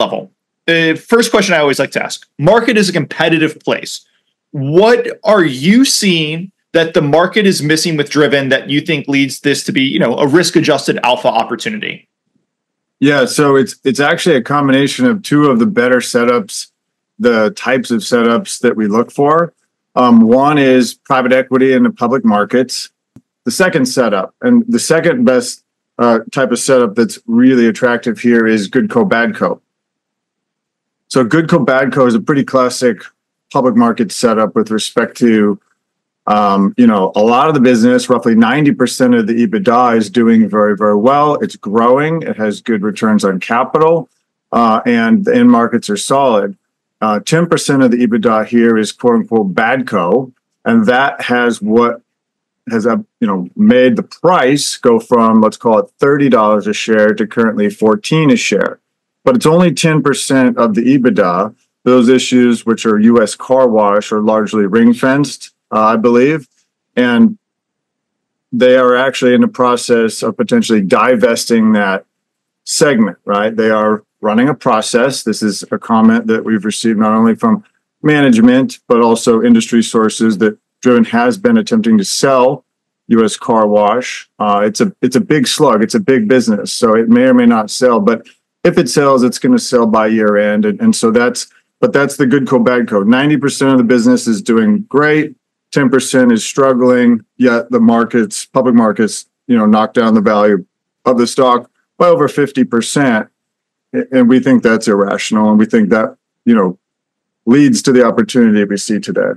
level. First question I always like to ask: Market is a competitive place. What are you seeing that the market is missing with Driven that you think leads this to be, you know, a risk-adjusted alpha opportunity? Yeah, so it's it's actually a combination of two of the better setups, the types of setups that we look for. Um, one is private equity in the public markets. The second setup, and the second best uh, type of setup that's really attractive here is good co bad co. So good co bad co is a pretty classic public market setup with respect to um, you know, a lot of the business, roughly 90% of the EBITDA is doing very, very well. It's growing. It has good returns on capital, uh, and the end markets are solid. Uh, 10% of the EBITDA here is quote unquote badco, and that has what has uh, you know made the price go from let's call it $30 a share to currently 14 a share. But it's only 10% of the EBITDA. Those issues, which are U.S. car wash, are largely ring fenced, uh, I believe, and they are actually in the process of potentially divesting that segment. Right? They are running a process. This is a comment that we've received not only from management, but also industry sources that Driven has been attempting to sell U.S. car wash. Uh, it's a it's a big slug. It's a big business, so it may or may not sell. But if it sells, it's going to sell by year end, and, and so that's but that's the good co, bad co. Ninety percent of the business is doing great. Ten percent is struggling. Yet the markets, public markets, you know, knock down the value of the stock by over fifty percent and we think that's irrational and we think that you know leads to the opportunity we see today